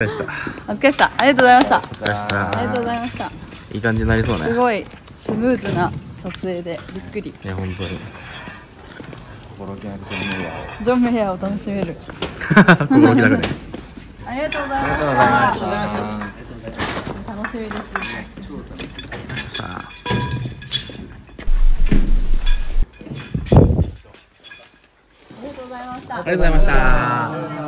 でした。お疲れしたありがとうございましたお疲れした。ありがとうございましたいい感じになりそうね。すごいスムーズな撮影でびっくりいや、本当に。ジョン・メイヤーを楽しめる 心置きなくね。ありがとうございました楽しみですさあ。ありがとうございましたありがとうございました。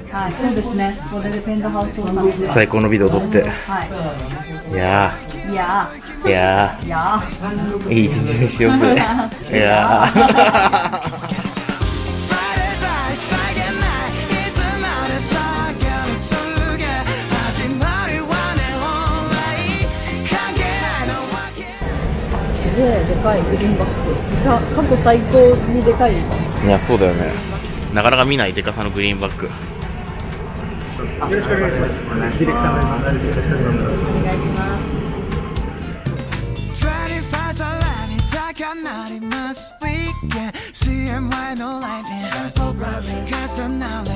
はいそうですねこれでペントハウスを最高のビデオ撮って。はいやいやー、いやーいやー、いい一日にしようぜ。いやー。でかいグリーンバッグじゃ過去最高にでかいいや、そうだよね。なかなか見ないデカさのグリーンバッグ。よろしくお願いしますディレクターのよろしくお願いしますお願いします25さらに高なります Weekend CMY の lightning 重なれば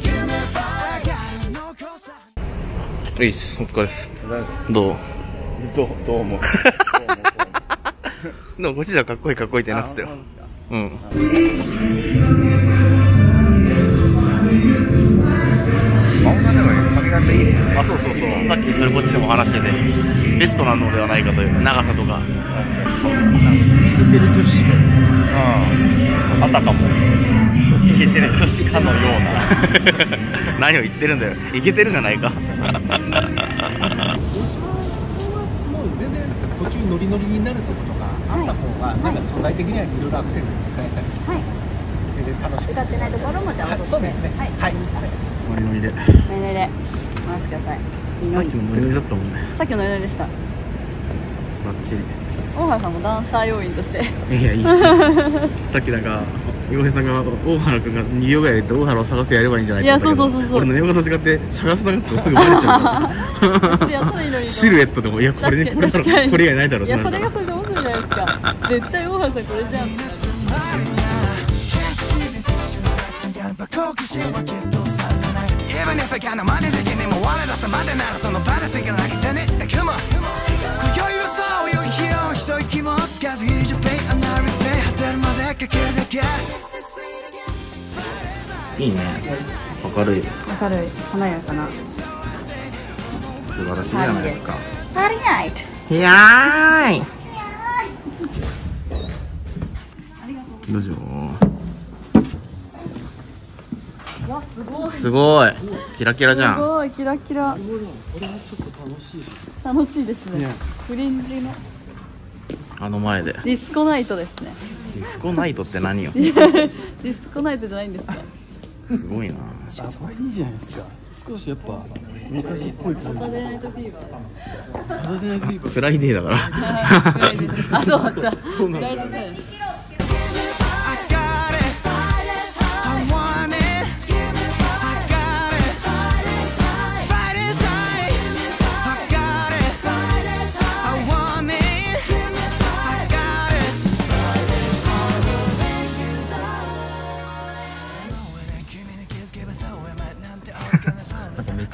Give me fire got it, no cosign いいっす、お疲れっす。どうどう？どうも でもこっちじゃかっこいいかっこいいってなってたよ。うん。あ、そうそうそう。さっきそれこっちでも話してて、ベストなのではないかという、長さとか。イケてる女子あたかも。イケてる女子かのような。何を言ってるんだよ。いけてるじゃないか。もう全然途中ノリノリになるとことかあった方が、なんか素材的にはいろいろアクセントに使えたりする、はい。全然楽しく歌ってないところもじゃあはい。そうですね。はい。はい。ノリノリで。ノリノリでお待ちください。さっきもノリノリだったもんね。さっきのノリノリでした。バッチリ。大原さんもダンサー要員として。いや、いいっすよ。さっきなんか、洋平さんが大原君が2秒ぐらいで大原を探してやればいいんじゃないかいやってそうそうそうそう。俺の洋方と違って探しなかったらすぐバレちゃう シルエットでもいやこれにこれこれ以外ないだろういやそってなるから。れがそれで面白いじゃないですか。絶対大原さんこれじゃん。ってなるやっぱ好奇心はきっと去らない Even if I can 真似できにも我らでならその場で席だけじゃね。Come on 今宵はそういう日を一息もつかず pay and everything 果てるまでかけるだけ。いいね。明るい。明るい華やかな。素晴らしいじゃないですか。い。やーい。どうしよわすごい。うすごい。キラキラじゃん。すごいキラキラ。俺もちょっと楽しいです楽しいですねフリンジの。あの前で。ディスコナイトですね。ディスコナイトって何よ？ディスコナイトじゃないんですね。すごいな。あこれいいじゃないですか。少しやっぱ昔っぽい感じ。サタデーナイトフィーバーサタデーナイトフィーバー。フライデーだから。フライデーあそうだったそうなんだ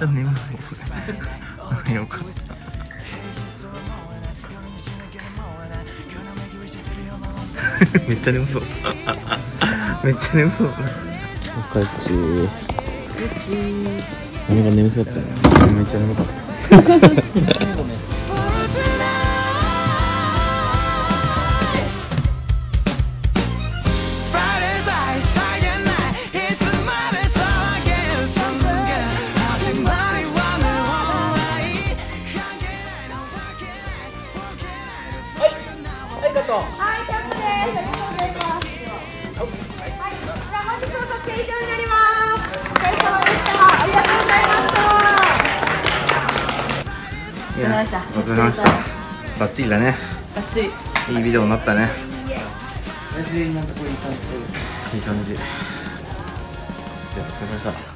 ちゃ眠そうです。ね よかった。めっちゃ眠そう。めっちゃ眠そう。お疲れっち何が眠そうだったのめっちゃ眠かった ました。いやました。お疲れ様でしたバッチリだね。バッチリ。いいビデオになったね。いい感じ。じゃあお疲れ様でした